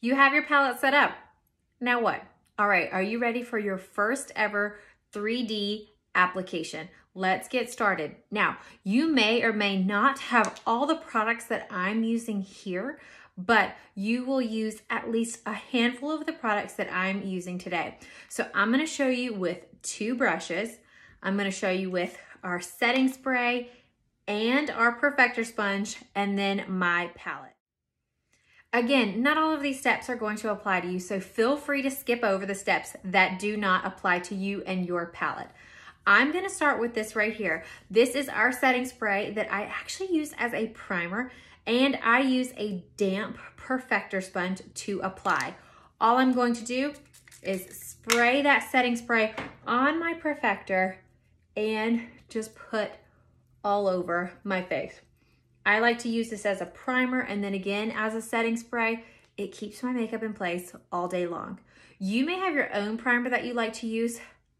You have your palette set up. Now what? All right, are you ready for your first ever 3D application? Let's get started. Now, you may or may not have all the products that I'm using here, but you will use at least a handful of the products that I'm using today. So I'm gonna show you with two brushes. I'm gonna show you with our setting spray and our perfector sponge and then my palette. Again, not all of these steps are going to apply to you, so feel free to skip over the steps that do not apply to you and your palette. I'm gonna start with this right here. This is our setting spray that I actually use as a primer and I use a damp perfector sponge to apply. All I'm going to do is spray that setting spray on my perfector and just put all over my face. I like to use this as a primer and then again as a setting spray. It keeps my makeup in place all day long. You may have your own primer that you like to use.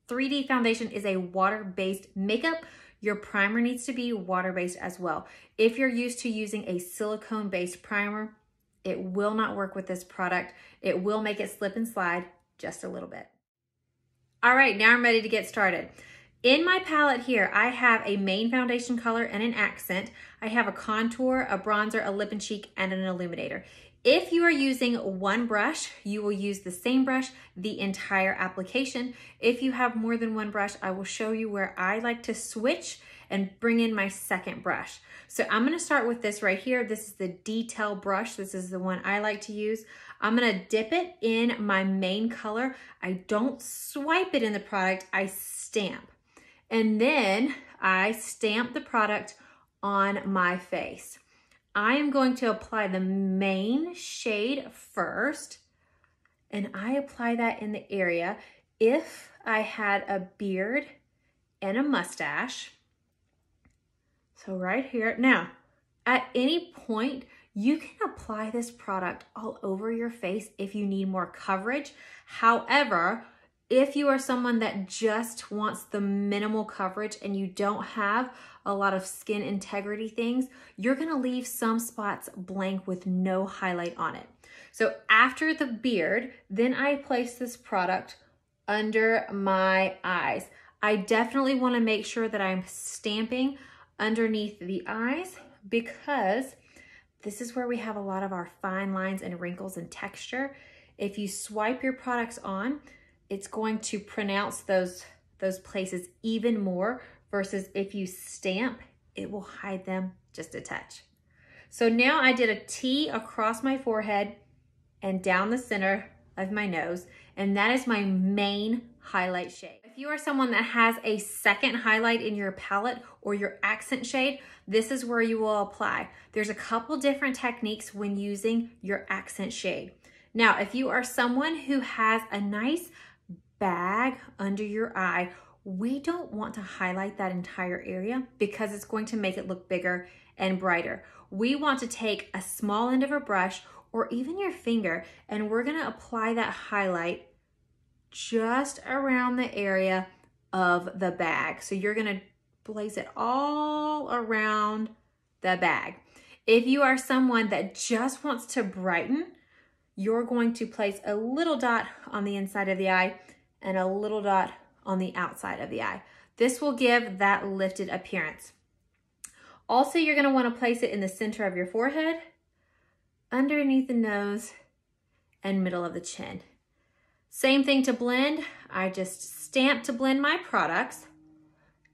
3D Foundation is a water-based makeup. Your primer needs to be water-based as well. If you're used to using a silicone-based primer, it will not work with this product. It will make it slip and slide just a little bit. All right, now I'm ready to get started. In my palette here, I have a main foundation color and an accent. I have a contour, a bronzer, a lip and cheek, and an illuminator. If you are using one brush, you will use the same brush the entire application. If you have more than one brush, I will show you where I like to switch and bring in my second brush. So I'm gonna start with this right here. This is the detail brush. This is the one I like to use. I'm gonna dip it in my main color. I don't swipe it in the product, I stamp. And then I stamp the product on my face. I am going to apply the main shade first, and I apply that in the area. If I had a beard and a mustache, so right here. Now, at any point, you can apply this product all over your face if you need more coverage. However, if you are someone that just wants the minimal coverage and you don't have a lot of skin integrity things, you're gonna leave some spots blank with no highlight on it. So after the beard, then I place this product under my eyes. I definitely wanna make sure that I'm stamping underneath the eyes because this is where we have a lot of our fine lines and wrinkles and texture. If you swipe your products on, it's going to pronounce those, those places even more versus if you stamp, it will hide them just a touch. So now I did a T across my forehead and down the center of my nose, and that is my main highlight shade. If you are someone that has a second highlight in your palette or your accent shade, this is where you will apply. There's a couple different techniques when using your accent shade. Now, if you are someone who has a nice bag under your eye, we don't want to highlight that entire area because it's going to make it look bigger and brighter. We want to take a small end of a brush or even your finger and we're gonna apply that highlight just around the area of the bag. So you're gonna blaze it all around the bag. If you are someone that just wants to brighten, you're going to place a little dot on the inside of the eye and a little dot on the outside of the eye. This will give that lifted appearance. Also, you're gonna wanna place it in the center of your forehead, underneath the nose, and middle of the chin. Same thing to blend. I just stamp to blend my products.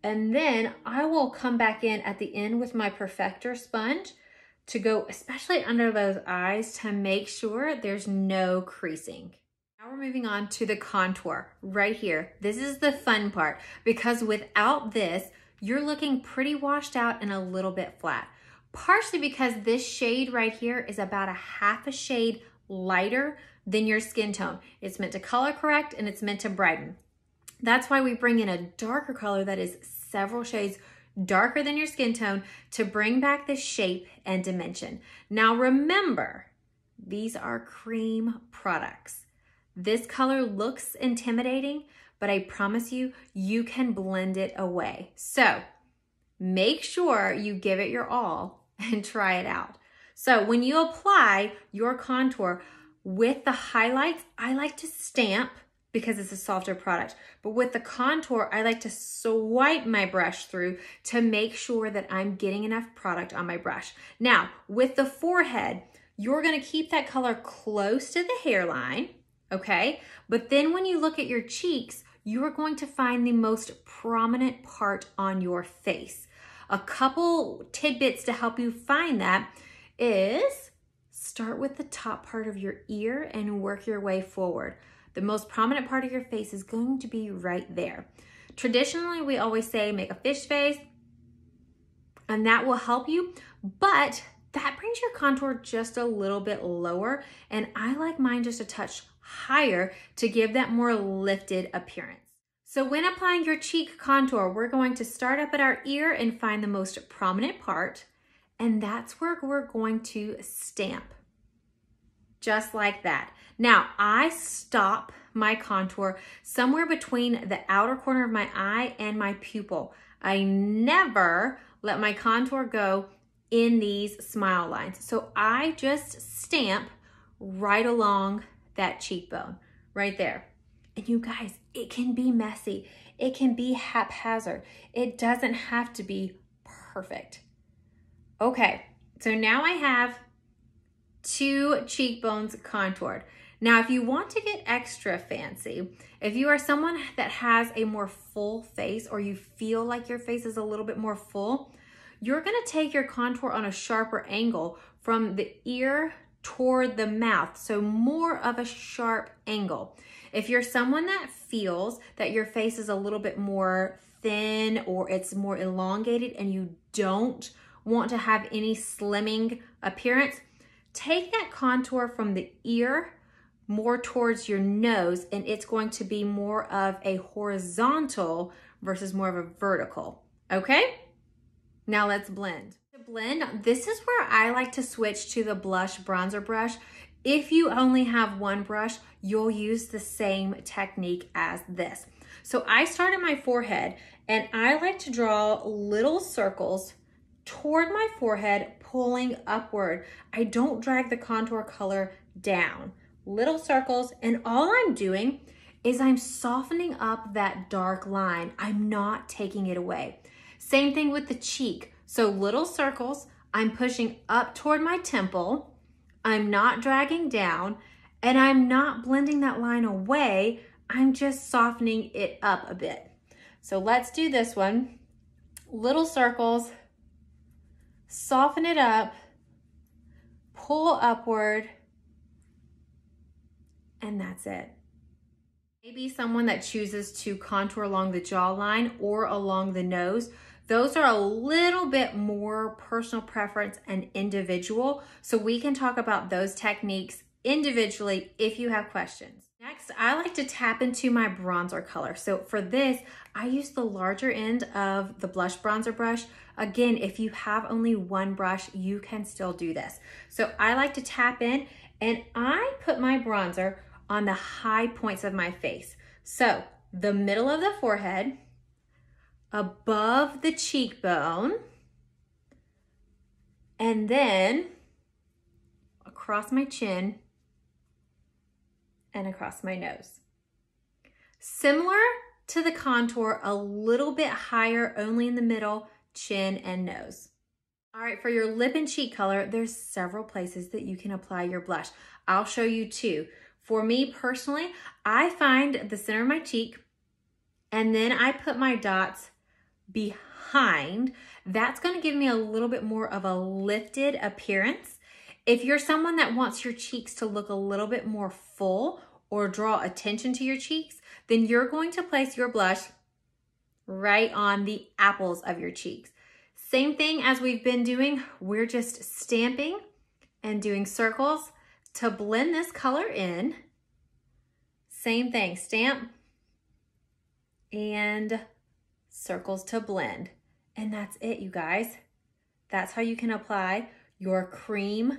And then I will come back in at the end with my Perfector sponge to go especially under those eyes to make sure there's no creasing. Now we're moving on to the contour right here. This is the fun part because without this, you're looking pretty washed out and a little bit flat. Partially because this shade right here is about a half a shade lighter than your skin tone. It's meant to color correct and it's meant to brighten. That's why we bring in a darker color that is several shades darker than your skin tone to bring back the shape and dimension. Now remember, these are cream products. This color looks intimidating, but I promise you, you can blend it away. So make sure you give it your all and try it out. So when you apply your contour, With the highlights, I like to stamp because it's a softer product. But with the contour, I like to swipe my brush through to make sure that I'm getting enough product on my brush. Now, with the forehead, you're gonna keep that color close to the hairline, okay? But then when you look at your cheeks, you are going to find the most prominent part on your face. A couple tidbits to help you find that is start with the top part of your ear and work your way forward. The most prominent part of your face is going to be right there. Traditionally, we always say make a fish face, and that will help you, but that brings your contour just a little bit lower, and I like mine just a touch higher to give that more lifted appearance. So when applying your cheek contour, we're going to start up at our ear and find the most prominent part, and that's where we're going to stamp, just like that. Now, I stop my contour somewhere between the outer corner of my eye and my pupil. I never let my contour go in these smile lines. So I just stamp right along that cheekbone, right there. And you guys, it can be messy. It can be haphazard. It doesn't have to be perfect. Okay, so now I have two cheekbones contoured. Now, if you want to get extra fancy, if you are someone that has a more full face or you feel like your face is a little bit more full, you're gonna take your contour on a sharper angle from the ear toward the mouth, so more of a sharp angle. If you're someone that feels that your face is a little bit more thin or it's more elongated and you don't want to have any slimming appearance, take that contour from the ear more towards your nose and it's going to be more of a horizontal versus more of a vertical, okay? Now let's blend. Blend, this is where I like to switch to the blush bronzer brush. If you only have one brush, you'll use the same technique as this. So I start at my forehead and I like to draw little circles toward my forehead, pulling upward. I don't drag the contour color down little circles, and all I'm doing is I'm softening up that dark line. I'm not taking it away. Same thing with the cheek. So little circles, I'm pushing up toward my temple. I'm not dragging down and I'm not blending that line away. I'm just softening it up a bit. So let's do this one. Little circles, soften it up, pull upward, and that's it. Maybe someone that chooses to contour along the jawline or along the nose. Those are a little bit more personal preference and individual. So we can talk about those techniques individually if you have questions. Next, I like to tap into my bronzer color. So for this, I use the larger end of the blush bronzer brush. Again, if you have only one brush, you can still do this. So I like to tap in and I put my bronzer on the high points of my face. So the middle of the forehead, above the cheekbone, and then across my chin and across my nose. Similar to the contour, a little bit higher, only in the middle, chin and nose. All right, for your lip and cheek color, there's several places that you can apply your blush. I'll show you two. For me personally, I find the center of my cheek and then I put my dots behind. That's gonna give me a little bit more of a lifted appearance. If you're someone that wants your cheeks to look a little bit more full or draw attention to your cheeks, then you're going to place your blush right on the apples of your cheeks. Same thing as we've been doing, we're just stamping and doing circles to blend this color in, same thing, stamp and circles to blend. And that's it, you guys. That's how you can apply your cream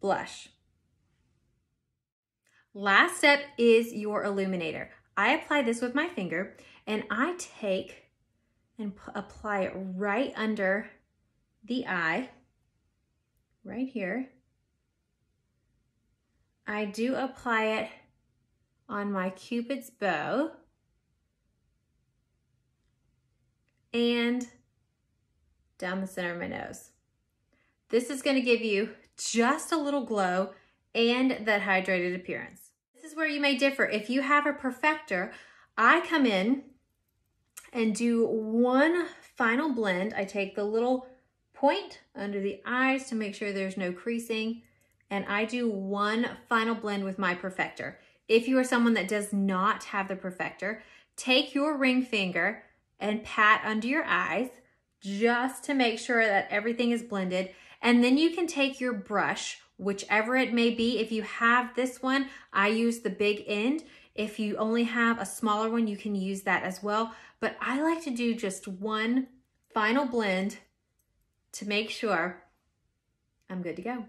blush. Last step is your illuminator. I apply this with my finger and I take and apply it right under the eye, right here I do apply it on my cupid's bow. And down the center of my nose. This is gonna give you just a little glow and that hydrated appearance. This is where you may differ. If you have a perfector, I come in and do one final blend. I take the little point under the eyes to make sure there's no creasing and I do one final blend with my perfector. If you are someone that does not have the perfector, take your ring finger and pat under your eyes just to make sure that everything is blended. And then you can take your brush, whichever it may be. If you have this one, I use the big end. If you only have a smaller one, you can use that as well. But I like to do just one final blend to make sure I'm good to go.